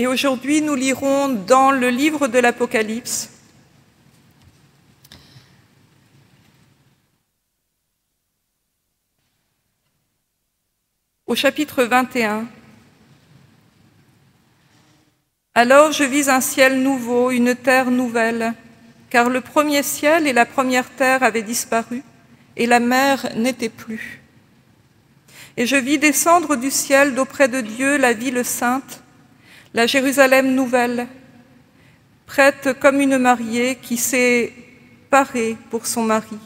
Et aujourd'hui, nous lirons dans le livre de l'Apocalypse au chapitre 21. Alors je vis un ciel nouveau, une terre nouvelle, car le premier ciel et la première terre avaient disparu, et la mer n'était plus. Et je vis descendre du ciel d'auprès de Dieu la ville sainte, la Jérusalem nouvelle, prête comme une mariée qui s'est parée pour son mari.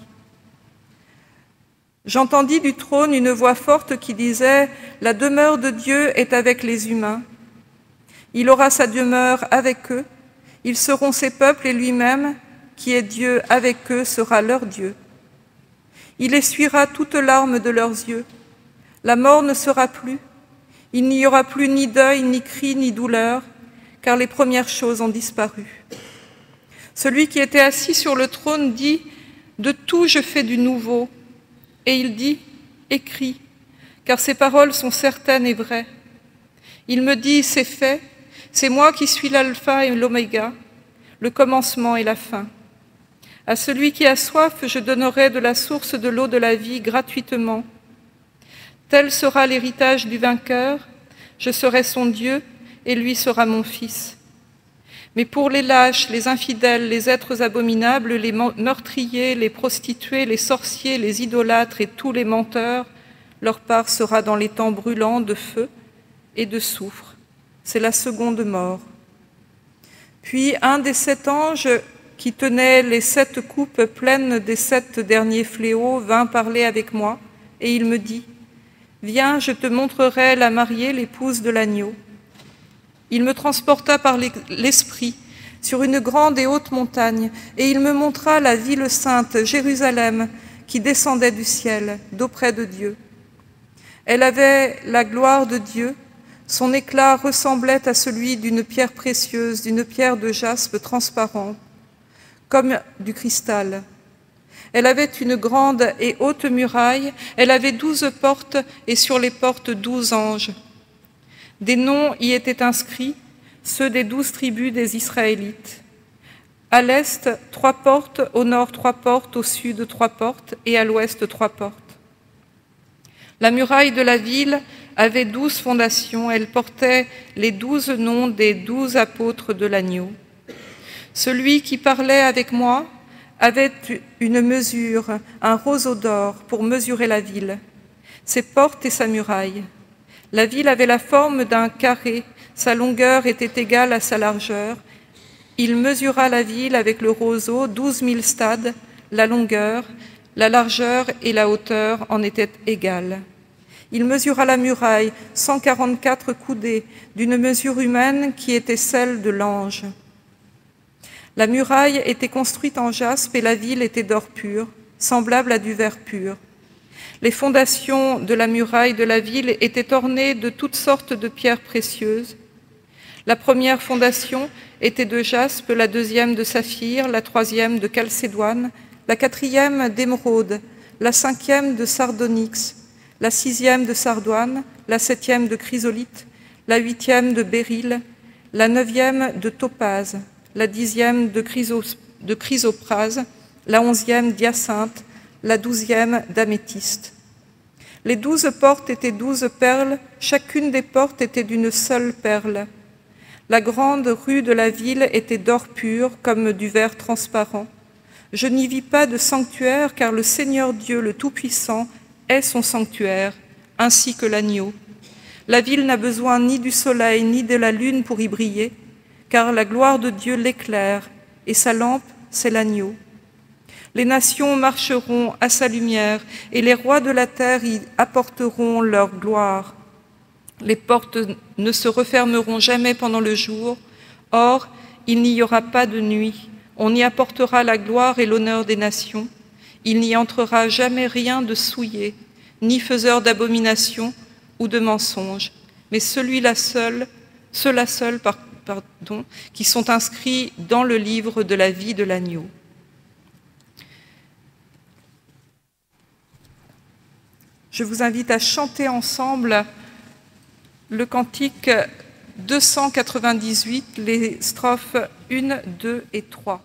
J'entendis du trône une voix forte qui disait, La demeure de Dieu est avec les humains. Il aura sa demeure avec eux, ils seront ses peuples et lui-même, qui est Dieu avec eux, sera leur Dieu. Il essuiera toute larme de leurs yeux. La mort ne sera plus. Il n'y aura plus ni deuil, ni cri, ni douleur, car les premières choses ont disparu. Celui qui était assis sur le trône dit, De tout je fais du nouveau. Et il dit, Écris, car ces paroles sont certaines et vraies. Il me dit, C'est fait, c'est moi qui suis l'alpha et l'oméga, le commencement et la fin. À celui qui a soif, je donnerai de la source de l'eau de la vie gratuitement. Tel sera l'héritage du vainqueur, je serai son Dieu et lui sera mon fils. Mais pour les lâches, les infidèles, les êtres abominables, les meurtriers, les prostituées, les sorciers, les idolâtres et tous les menteurs, leur part sera dans les temps brûlants de feu et de soufre. C'est la seconde mort. Puis un des sept anges qui tenait les sept coupes pleines des sept derniers fléaux vint parler avec moi, et il me dit, Viens, je te montrerai la mariée, l'épouse de l'agneau. Il me transporta par l'Esprit sur une grande et haute montagne, et il me montra la ville sainte, Jérusalem, qui descendait du ciel, d'auprès de Dieu. Elle avait la gloire de Dieu, son éclat ressemblait à celui d'une pierre précieuse, d'une pierre de jaspe transparente, comme du cristal. Elle avait une grande et haute muraille, elle avait douze portes, et sur les portes douze anges. Des noms y étaient inscrits, ceux des douze tribus des Israélites. À l'est, trois portes, au nord, trois portes, au sud, trois portes, et à l'ouest, trois portes. La muraille de la ville avait douze fondations, elle portait les douze noms des douze apôtres de l'agneau. Celui qui parlait avec moi avait une mesure, un roseau d'or pour mesurer la ville, ses portes et sa muraille. La ville avait la forme d'un carré, sa longueur était égale à sa largeur. Il mesura la ville avec le roseau, douze mille stades, la longueur, la largeur et la hauteur en étaient égales. Il mesura la muraille, 144 coudées, d'une mesure humaine qui était celle de l'ange. La muraille était construite en jaspe et la ville était d'or pur, semblable à du verre pur. Les fondations de la muraille de la ville étaient ornées de toutes sortes de pierres précieuses. La première fondation était de jaspe, la deuxième de saphir, la troisième de chalcédoine, la quatrième d'émeraude, la cinquième de sardonyx, la sixième de sardoine, la septième de chrysolite, la huitième de béryl, la neuvième de topaze, la dixième de, chrysoprase, la onzième d'hyacinthe, la douzième d'améthyste. Les douze portes étaient douze perles, chacune des portes était d'une seule perle. La grande rue de la ville était d'or pur comme du verre transparent. Je n'y vis pas de sanctuaire, car le Seigneur Dieu, le Tout-Puissant, est son sanctuaire, ainsi que l'agneau. La ville n'a besoin ni du soleil ni de la lune pour y briller, car la gloire de Dieu l'éclaire, et sa lampe, c'est l'agneau. Les nations marcheront à sa lumière, et les rois de la terre y apporteront leur gloire. Les portes ne se refermeront jamais pendant le jour, or il n'y aura pas de nuit. On y apportera la gloire et l'honneur des nations. Il n'y entrera jamais rien de souillé, ni faiseur d'abomination ou de mensonge, mais celui-là seul, ceux-là seuls, pardon, qui sont inscrits dans le livre de la vie de l'agneau. Je vous invite à chanter ensemble le cantique 298, les strophes 1, 2 et 3.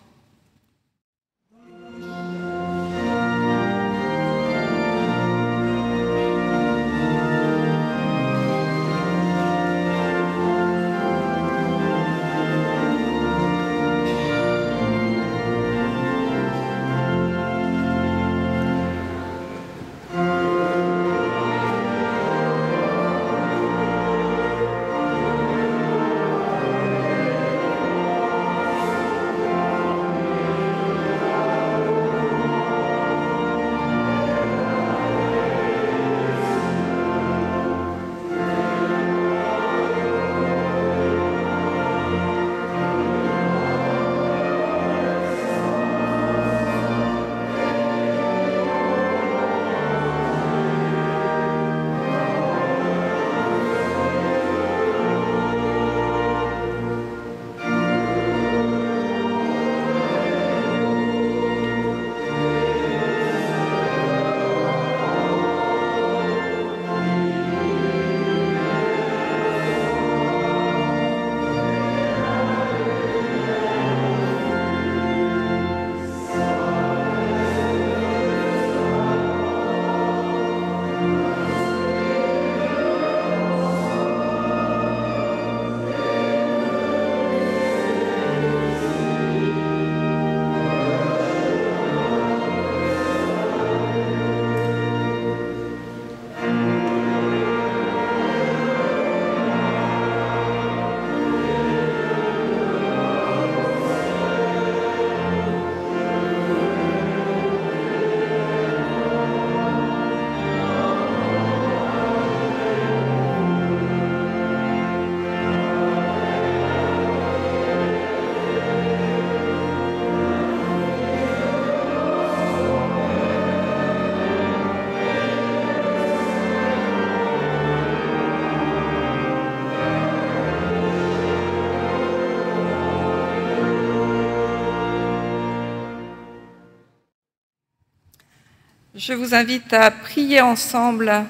Je vous invite à prier ensemble.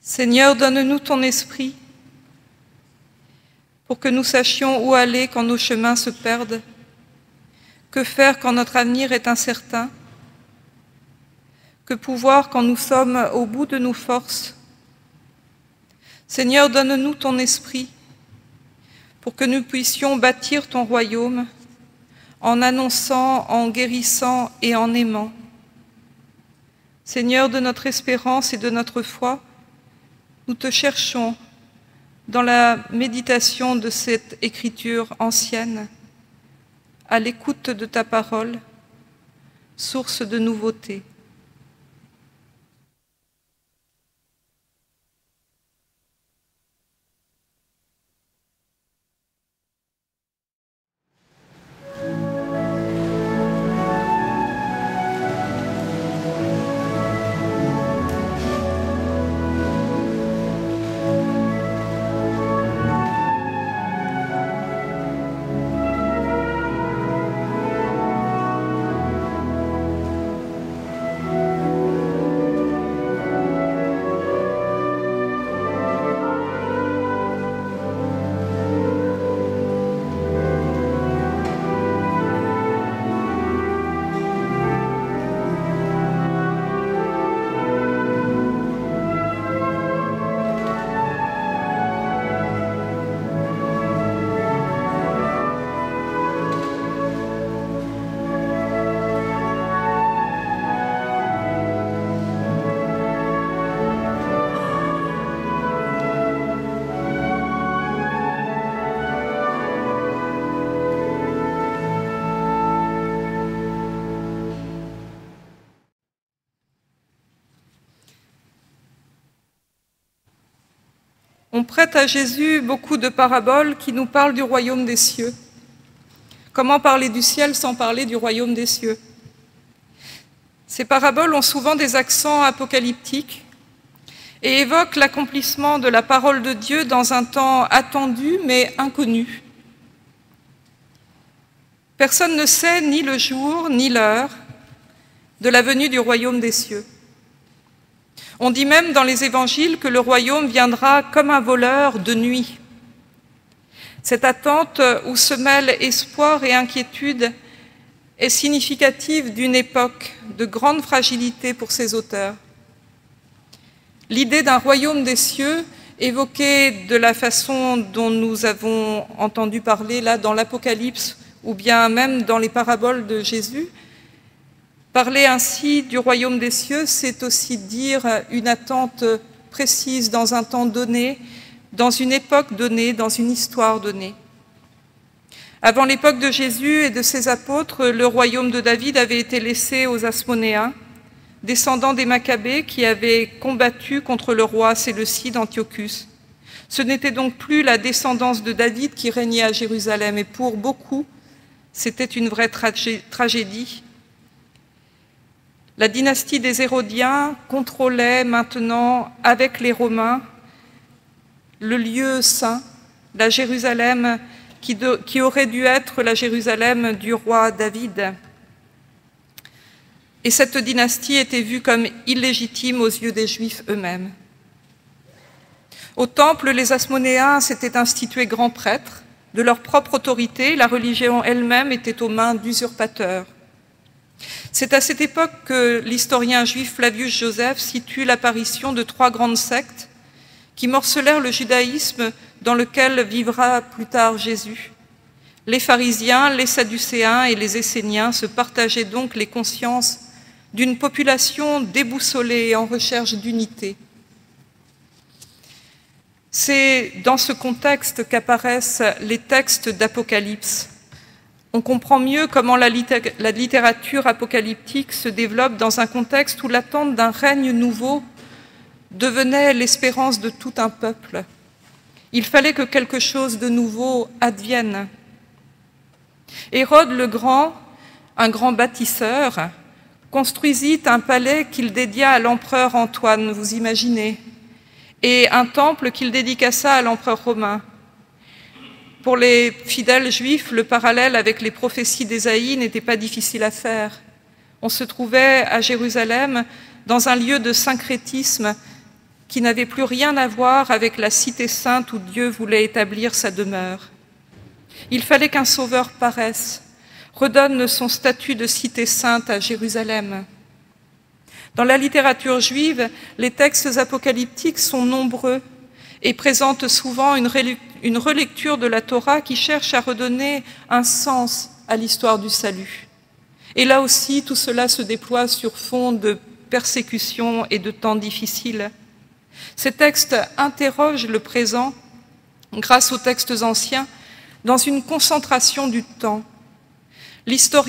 Seigneur, donne-nous ton esprit pour que nous sachions où aller quand nos chemins se perdent, que faire quand notre avenir est incertain, que pouvoir quand nous sommes au bout de nos forces. Seigneur, donne-nous ton esprit pour que nous puissions bâtir ton royaume en annonçant, en guérissant et en aimant. Seigneur de notre espérance et de notre foi, nous te cherchons dans la méditation de cette écriture ancienne, à l'écoute de ta parole, source de nouveauté. Prête à Jésus beaucoup de paraboles qui nous parlent du royaume des cieux. Comment parler du ciel sans parler du royaume des cieux? Ces paraboles ont souvent des accents apocalyptiques et évoquent l'accomplissement de la parole de Dieu dans un temps attendu mais inconnu. Personne ne sait ni le jour ni l'heure de la venue du royaume des cieux. On dit même dans les évangiles que le royaume viendra comme un voleur de nuit. Cette attente où se mêlent espoir et inquiétude est significative d'une époque de grande fragilité pour ses auteurs. L'idée d'un royaume des cieux, évoquée de la façon dont nous avons entendu parler là dans l'Apocalypse ou bien même dans les paraboles de Jésus, parler ainsi du royaume des cieux, c'est aussi dire une attente précise dans un temps donné, dans une époque donnée, dans une histoire donnée. Avant l'époque de Jésus et de ses apôtres, le royaume de David avait été laissé aux Asmonéens, descendants des Maccabées qui avaient combattu contre le roi Séleucide Antiochus. Ce n'était donc plus la descendance de David qui régnait à Jérusalem, et pour beaucoup, c'était une vraie tragédie. La dynastie des Hérodiens contrôlait maintenant, avec les Romains, le lieu saint, la Jérusalem qui, aurait dû être la Jérusalem du roi David. Et cette dynastie était vue comme illégitime aux yeux des Juifs eux-mêmes. Au temple, les Asmonéens s'étaient institués grands prêtres. De leur propre autorité, la religion elle-même était aux mains d'usurpateurs. C'est à cette époque que l'historien juif Flavius Joseph situe l'apparition de trois grandes sectes qui morcelèrent le judaïsme dans lequel vivra plus tard Jésus. Les pharisiens, les sadducéens et les esséniens se partageaient donc les consciences d'une population déboussolée en recherche d'unité. C'est dans ce contexte qu'apparaissent les textes d'Apocalypse. On comprend mieux comment la, littérature apocalyptique se développe dans un contexte où l'attente d'un règne nouveau devenait l'espérance de tout un peuple. Il fallait que quelque chose de nouveau advienne. Hérode le Grand, un grand bâtisseur, construisit un palais qu'il dédia à l'empereur Antoine, vous imaginez, et un temple qu'il dédicaça à l'empereur romain. Pour les fidèles juifs, le parallèle avec les prophéties d'Ésaïe n'était pas difficile à faire. On se trouvait à Jérusalem dans un lieu de syncrétisme qui n'avait plus rien à voir avec la cité sainte où Dieu voulait établir sa demeure. Il fallait qu'un sauveur paraisse, redonne son statut de cité sainte à Jérusalem. Dans la littérature juive, les textes apocalyptiques sont nombreux et présentent souvent une, relecture de la Torah qui cherche à redonner un sens à l'histoire du salut. Et là aussi, tout cela se déploie sur fond de persécutions et de temps difficiles. Ces textes interrogent le présent, grâce aux textes anciens, dans une concentration du temps. L'histoire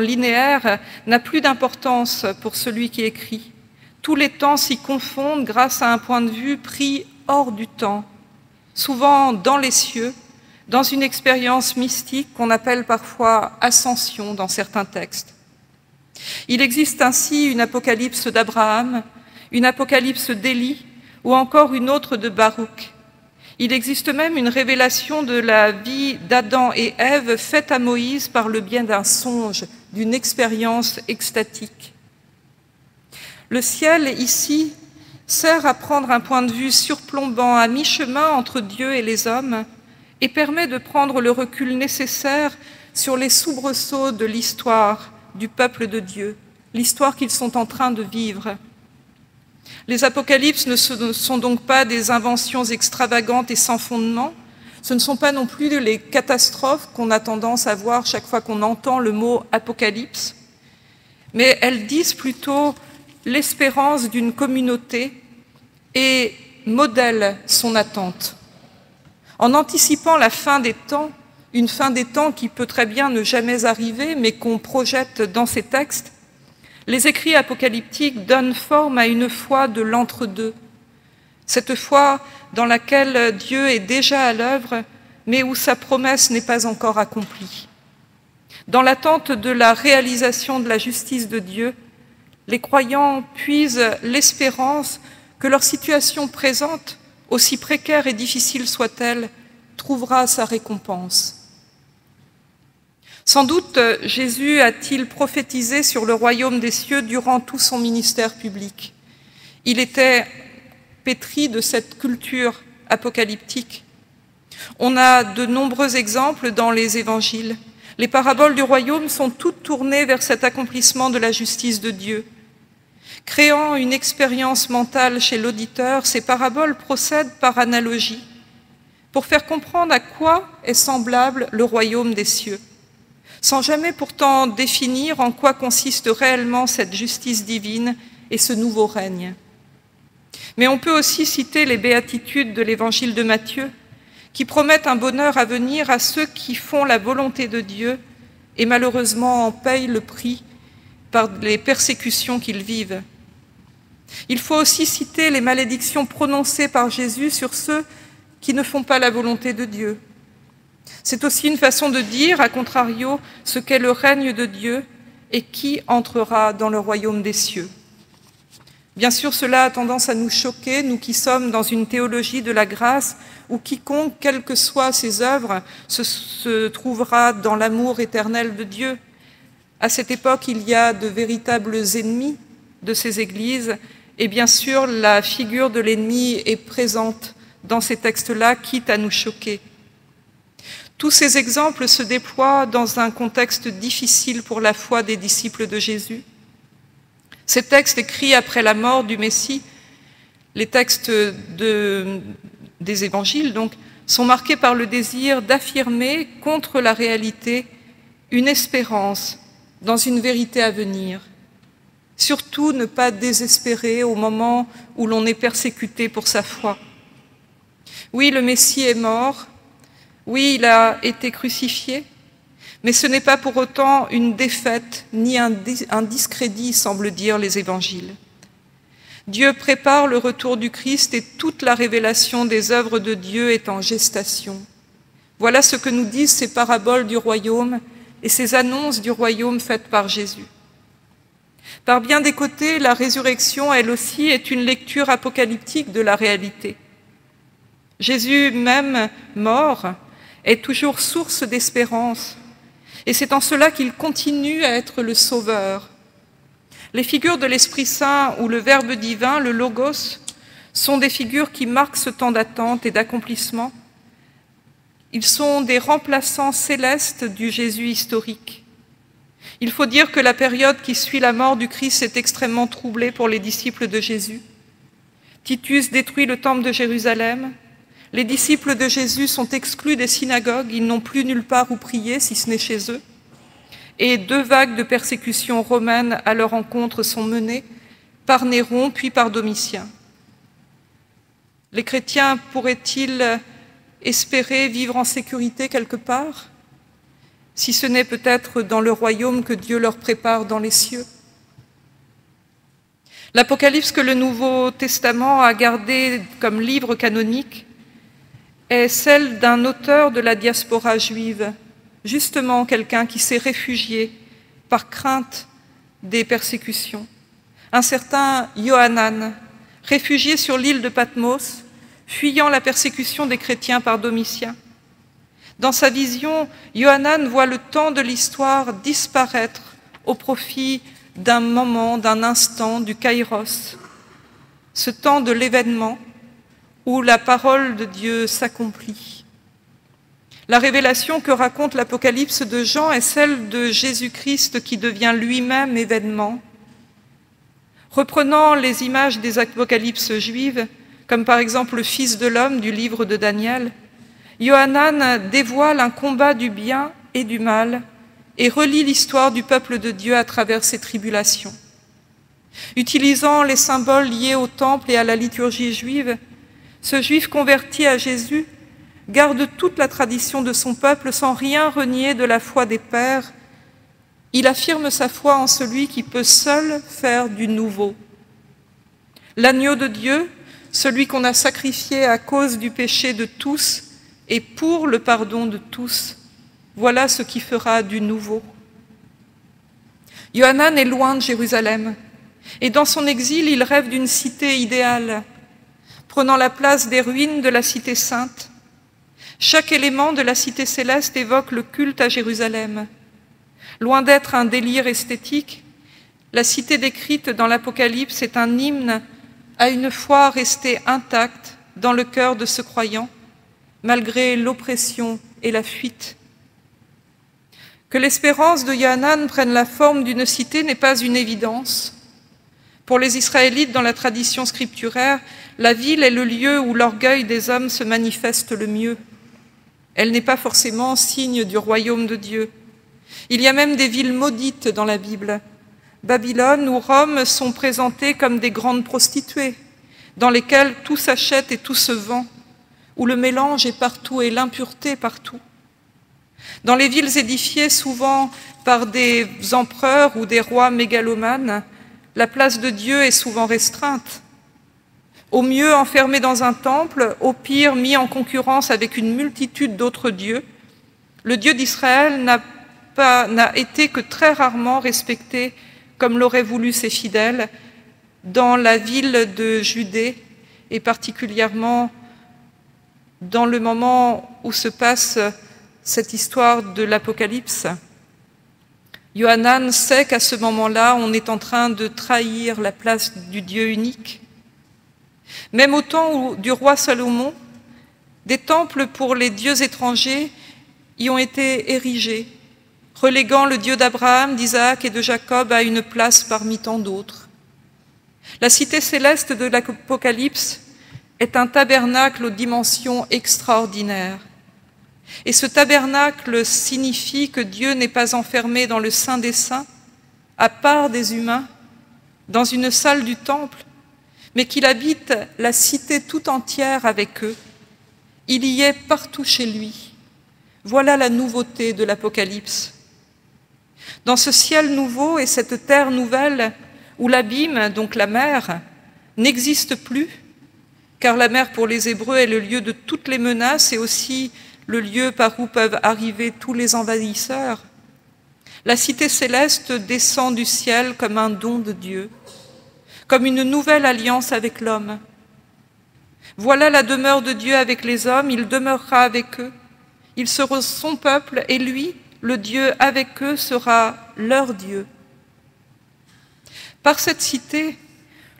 linéaire n'a plus d'importance pour celui qui écrit. Tous les temps s'y confondent grâce à un point de vue pris hors du temps, souvent dans les cieux, dans une expérience mystique qu'on appelle parfois ascension dans certains textes. Il existe ainsi une apocalypse d'Abraham, une apocalypse d'Élie ou encore une autre de Baruch. Il existe même une révélation de la vie d'Adam et Ève faite à Moïse par le bien d'un songe, d'une expérience extatique. Le ciel, ici, sert à prendre un point de vue surplombant à mi-chemin entre Dieu et les hommes et permet de prendre le recul nécessaire sur les soubresauts de l'histoire du peuple de Dieu, l'histoire qu'ils sont en train de vivre. Les apocalypses ne sont donc pas des inventions extravagantes et sans fondement, ce ne sont pas non plus les catastrophes qu'on a tendance à voir chaque fois qu'on entend le mot apocalypse, mais elles disent plutôt l'espérance d'une communauté et modèlent son attente. En anticipant la fin des temps, une fin des temps qui peut très bien ne jamais arriver, mais qu'on projette dans ces textes, les écrits apocalyptiques donnent forme à une foi de l'entre-deux, cette foi dans laquelle Dieu est déjà à l'œuvre, mais où sa promesse n'est pas encore accomplie. Dans l'attente de la réalisation de la justice de Dieu, les croyants puisent l'espérance que leur situation présente, aussi précaire et difficile soit-elle, trouvera sa récompense. Sans doute Jésus a-t-il prophétisé sur le royaume des cieux durant tout son ministère public. Il était pétri de cette culture apocalyptique. On a de nombreux exemples dans les évangiles. Les paraboles du royaume sont toutes tournées vers cet accomplissement de la justice de Dieu. Créant une expérience mentale chez l'auditeur, ces paraboles procèdent par analogie pour faire comprendre à quoi est semblable le royaume des cieux, sans jamais pourtant définir en quoi consiste réellement cette justice divine et ce nouveau règne. Mais on peut aussi citer les béatitudes de l'évangile de Matthieu, qui promettent un bonheur à venir à ceux qui font la volonté de Dieu et malheureusement en payent le prix par les persécutions qu'ils vivent. Il faut aussi citer les malédictions prononcées par Jésus sur ceux qui ne font pas la volonté de Dieu. C'est aussi une façon de dire, à contrario, ce qu'est le règne de Dieu et qui entrera dans le royaume des cieux. Bien sûr, cela a tendance à nous choquer, nous qui sommes dans une théologie de la grâce où quiconque, quelles que soient ses œuvres, se, trouvera dans l'amour éternel de Dieu. À cette époque, il y a de véritables ennemis de ces églises et bien sûr, la figure de l'ennemi est présente dans ces textes-là, quitte à nous choquer. Tous ces exemples se déploient dans un contexte difficile pour la foi des disciples de Jésus. Ces textes écrits après la mort du Messie, les textes de, des évangiles, donc, sont marqués par le désir d'affirmer contre la réalité une espérance dans une vérité à venir. Surtout ne pas désespérer au moment où l'on est persécuté pour sa foi. Oui, le Messie est mort, oui, il a été crucifié, mais ce n'est pas pour autant une défaite ni un, discrédit, semble dire les évangiles. Dieu prépare le retour du Christ et toute la révélation des œuvres de Dieu est en gestation. Voilà ce que nous disent ces paraboles du royaume et ces annonces du royaume faites par Jésus. Par bien des côtés, la résurrection, elle aussi, est une lecture apocalyptique de la réalité. Jésus, même mort, est toujours source d'espérance, et c'est en cela qu'il continue à être le Sauveur. Les figures de l'Esprit Saint ou le Verbe divin, le Logos, sont des figures qui marquent ce temps d'attente et d'accomplissement. Ils sont des remplaçants célestes du Jésus historique. Il faut dire que la période qui suit la mort du Christ est extrêmement troublée pour les disciples de Jésus. Titus détruit le temple de Jérusalem, les disciples de Jésus sont exclus des synagogues, ils n'ont plus nulle part où prier si ce n'est chez eux. Et deux vagues de persécutions romaines à leur encontre sont menées par Néron puis par Domitien. Les chrétiens pourraient-ils espérer vivre en sécurité quelque part, si ce n'est peut-être dans le royaume que Dieu leur prépare dans les cieux? L'Apocalypse que le Nouveau Testament a gardé comme livre canonique est celle d'un auteur de la diaspora juive, justement quelqu'un qui s'est réfugié par crainte des persécutions. Un certain Johanan, réfugié sur l'île de Patmos, fuyant la persécution des chrétiens par Domitien. Dans sa vision, Johanan voit le temps de l'histoire disparaître au profit d'un moment, d'un instant, du kairos, ce temps de l'événement où la parole de Dieu s'accomplit. La révélation que raconte l'Apocalypse de Jean est celle de Jésus-Christ qui devient lui-même événement. Reprenant les images des apocalypses juives, comme par exemple le Fils de l'homme du livre de Daniel, Johanan dévoile un combat du bien et du mal et relie l'histoire du peuple de Dieu à travers ses tribulations. Utilisant les symboles liés au temple et à la liturgie juive, ce juif converti à Jésus garde toute la tradition de son peuple sans rien renier de la foi des pères. Il affirme sa foi en celui qui peut seul faire du nouveau. L'agneau de Dieu, celui qu'on a sacrifié à cause du péché de tous et pour le pardon de tous, voilà ce qui fera du nouveau. Johanan est loin de Jérusalem, et dans son exil, il rêve d'une cité idéale, prenant la place des ruines de la cité sainte. Chaque élément de la cité céleste évoque le culte à Jérusalem. Loin d'être un délire esthétique, la cité décrite dans l'Apocalypse est un hymne a une foi restée intacte dans le cœur de ce croyant, malgré l'oppression et la fuite. Que l'espérance de Yahanan prenne la forme d'une cité n'est pas une évidence. Pour les Israélites, dans la tradition scripturaire, la ville est le lieu où l'orgueil des hommes se manifeste le mieux. Elle n'est pas forcément signe du royaume de Dieu. Il y a même des villes maudites dans la Bible. Babylone ou Rome sont présentées comme des grandes prostituées, dans lesquelles tout s'achète et tout se vend, où le mélange est partout et l'impureté partout. Dans les villes édifiées souvent par des empereurs ou des rois mégalomanes, la place de Dieu est souvent restreinte. Au mieux enfermé dans un temple, au pire mis en concurrence avec une multitude d'autres dieux, le Dieu d'Israël n'a été que très rarement respecté comme l'auraient voulu ses fidèles dans la ville de Judée et particulièrement dans le moment où se passe cette histoire de l'Apocalypse. Yohanan sait qu'à ce moment-là, on est en train de trahir la place du Dieu unique. Même au temps du roi Salomon, des temples pour les dieux étrangers y ont été érigés, reléguant le Dieu d'Abraham, d'Isaac et de Jacob à une place parmi tant d'autres. La cité céleste de l'Apocalypse est un tabernacle aux dimensions extraordinaires. Et ce tabernacle signifie que Dieu n'est pas enfermé dans le Saint des Saints, à part des humains, dans une salle du temple, mais qu'il habite la cité tout entière avec eux. Il y est partout chez lui. Voilà la nouveauté de l'Apocalypse. Dans ce ciel nouveau et cette terre nouvelle, où l'abîme, donc la mer, n'existe plus, car la mer pour les Hébreux est le lieu de toutes les menaces et aussi le lieu par où peuvent arriver tous les envahisseurs, la cité céleste descend du ciel comme un don de Dieu comme une nouvelle alliance avec l'homme. Voilà la demeure de Dieu avec les hommes, il demeurera avec eux. Ils seront son peuple et lui, le Dieu avec eux, sera leur Dieu. Par cette cité,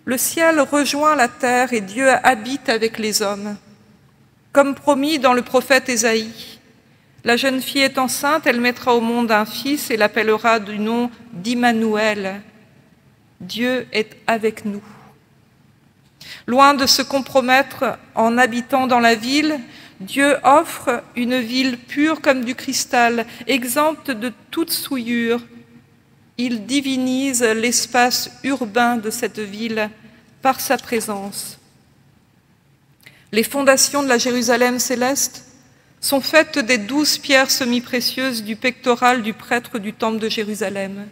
le ciel rejoint la terre et Dieu habite avec les hommes. Comme promis dans le prophète Ésaïe, la jeune fille est enceinte, elle mettra au monde un fils et l'appellera du nom d'Immanuel, Dieu est avec nous. Loin de se compromettre en habitant dans la ville, Dieu offre une ville pure comme du cristal, exempte de toute souillure. Il divinise l'espace urbain de cette ville par sa présence. Les fondations de la Jérusalem céleste sont faites des douze pierres semi-précieuses du pectoral du prêtre du temple de Jérusalem.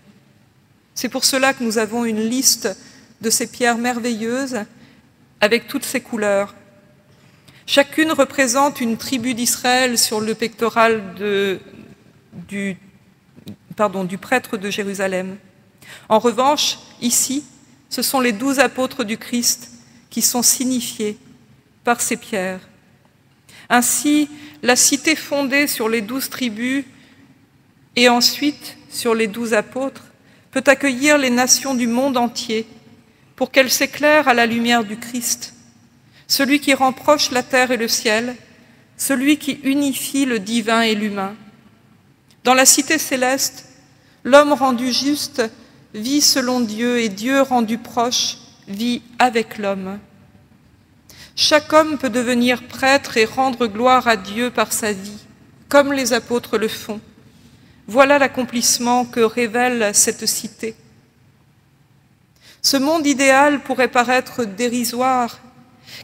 C'est pour cela que nous avons une liste de ces pierres merveilleuses avec toutes ces couleurs. Chacune représente une tribu d'Israël sur le pectoral du, du prêtre de Jérusalem. En revanche, ici, ce sont les douze apôtres du Christ qui sont signifiés par ces pierres. Ainsi, la cité fondée sur les douze tribus et ensuite sur les douze apôtres peut accueillir les nations du monde entier pour qu'elles s'éclairent à la lumière du Christ, celui qui rapproche la terre et le ciel, celui qui unifie le divin et l'humain. Dans la cité céleste, l'homme rendu juste vit selon Dieu et Dieu rendu proche vit avec l'homme. Chaque homme peut devenir prêtre et rendre gloire à Dieu par sa vie, comme les apôtres le font. Voilà l'accomplissement que révèle cette cité. Ce monde idéal pourrait paraître dérisoire.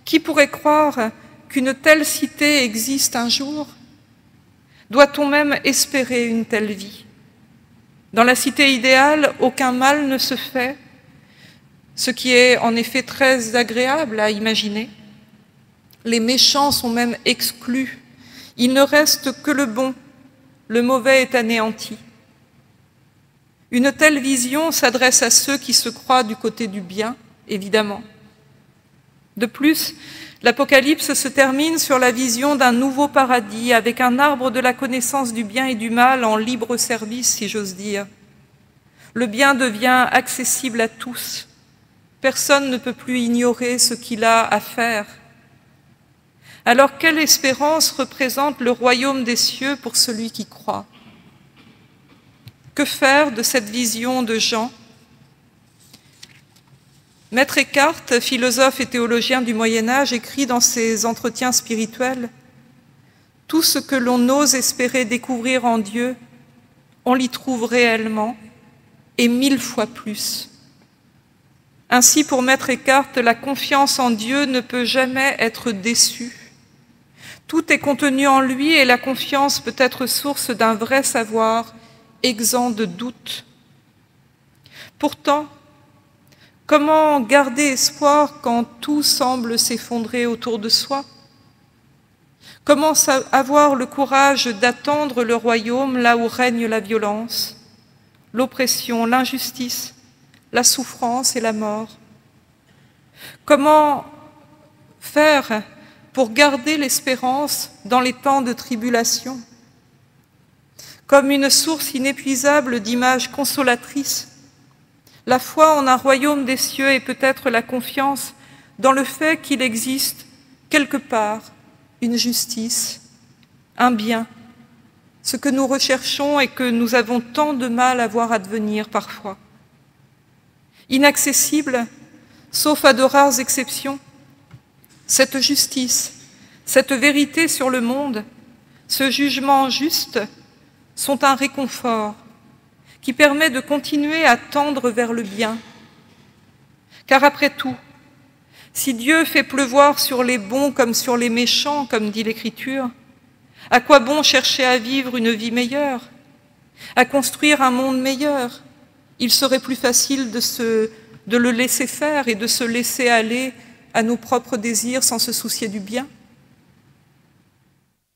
Qui pourrait croire qu'une telle cité existe un jour? Doit-on même espérer une telle vie? Dans la cité idéale, aucun mal ne se fait, ce qui est en effet très agréable à imaginer. Les méchants sont même exclus. Il ne reste que le bon le mauvais est anéanti. Une telle vision s'adresse à ceux qui se croient du côté du bien, évidemment. De plus, l'Apocalypse se termine sur la vision d'un nouveau paradis avec un arbre de la connaissance du bien et du mal en libre service, si j'ose dire. Le bien devient accessible à tous. Personne ne peut plus ignorer ce qu'il a à faire. Alors quelle espérance représente le royaume des cieux pour celui qui croit? Que faire de cette vision de Jean? Maître Eckhart, philosophe et théologien du Moyen Âge, écrit dans ses entretiens spirituels Tout ce que l'on ose espérer découvrir en Dieu, on l'y trouve réellement, et mille fois plus. Ainsi, pour Maître Eckhart, la confiance en Dieu ne peut jamais être déçue. Tout est contenu en lui et la confiance peut être source d'un vrai savoir, exempt de doute. Pourtant, Comment garder espoir quand tout semble s'effondrer autour de soi? Comment avoir le courage d'attendre le royaume là où règne la violence, l'oppression, l'injustice, la souffrance et la mort? Comment faire pour garder l'espérance dans les temps de tribulation Comme une source inépuisable d'images consolatrices la foi en un royaume des cieux est peut-être la confiance dans le fait qu'il existe quelque part une justice, un bien, ce que nous recherchons et que nous avons tant de mal à voir advenir parfois. Inaccessible, sauf à de rares exceptions, cette justice, cette vérité sur le monde, ce jugement juste sont un réconfort qui permet de continuer à tendre vers le bien. Car après tout, si Dieu fait pleuvoir sur les bons comme sur les méchants, comme dit l'Écriture, à quoi bon chercher à vivre une vie meilleure, à construire un monde meilleur? Il serait plus facile de, se, de le laisser faire et de se laisser aller à nos propres désirs sans se soucier du bien.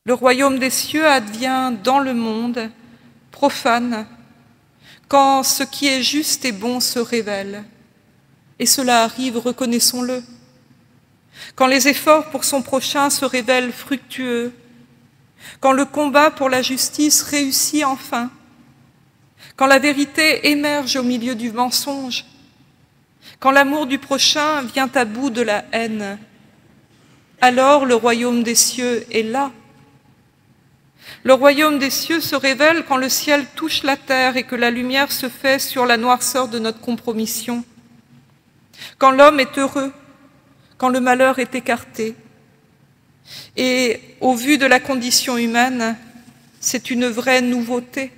Le royaume des cieux advient dans le monde profane quand ce qui est juste et bon se révèle. Et cela arrive, reconnaissons-le. Quand les efforts pour son prochain se révèlent fructueux, quand le combat pour la justice réussit enfin, quand la vérité émerge au milieu du mensonge, quand l'amour du prochain vient à bout de la haine, alors le royaume des cieux est là, le royaume des cieux se révèle quand le ciel touche la terre et que la lumière se fait sur la noirceur de notre compromission. Quand l'homme est heureux, quand le malheur est écarté. Et au vu de la condition humaine, c'est une vraie nouveauté.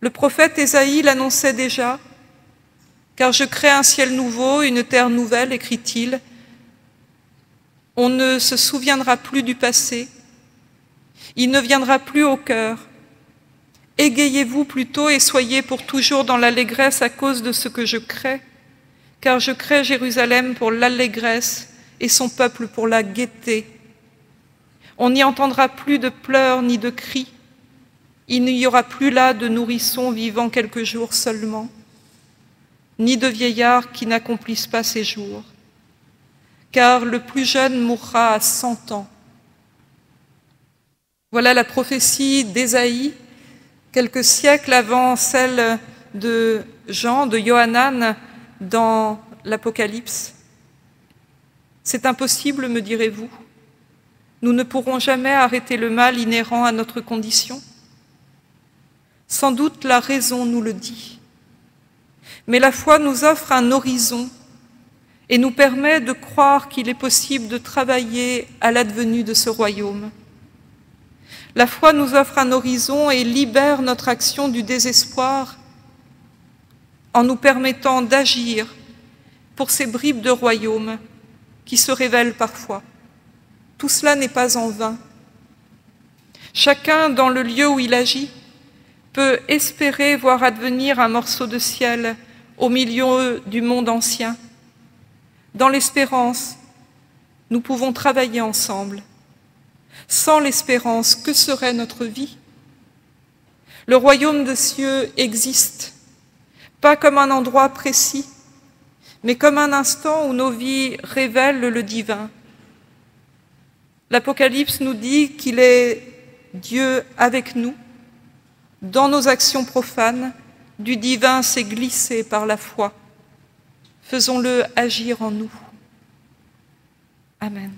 Le prophète Ésaïe l'annonçait déjà, car je crée un ciel nouveau, une terre nouvelle, écrit-il. On ne se souviendra plus du passé, il ne viendra plus au cœur. Égayez-vous plutôt et soyez pour toujours dans l'allégresse à cause de ce que je crée, car je crée Jérusalem pour l'allégresse et son peuple pour la gaieté. On n'y entendra plus de pleurs ni de cris. Il n'y aura plus là de nourrissons vivant quelques jours seulement, ni de vieillards qui n'accomplissent pas ses jours, car le plus jeune mourra à cent ans voilà la prophétie d'Ésaïe, quelques siècles avant celle de Jean, de Johanan dans l'Apocalypse. C'est impossible, me direz-vous. Nous ne pourrons jamais arrêter le mal inhérent à notre condition. Sans doute la raison nous le dit. Mais la foi nous offre un horizon et nous permet de croire qu'il est possible de travailler à l'advenue de ce royaume. La foi nous offre un horizon et libère notre action du désespoir en nous permettant d'agir pour ces bribes de royaume qui se révèlent parfois. Tout cela n'est pas en vain. Chacun, dans le lieu où il agit, peut espérer voir advenir un morceau de ciel au milieu du monde ancien. Dans l'espérance, nous pouvons travailler ensemble. Sans l'espérance, que serait notre vie? Le royaume des cieux existe, pas comme un endroit précis, mais comme un instant où nos vies révèlent le divin. L'Apocalypse nous dit qu'il est Dieu avec nous. Dans nos actions profanes, du divin s'est glissé par la foi. Faisons-le agir en nous. Amen.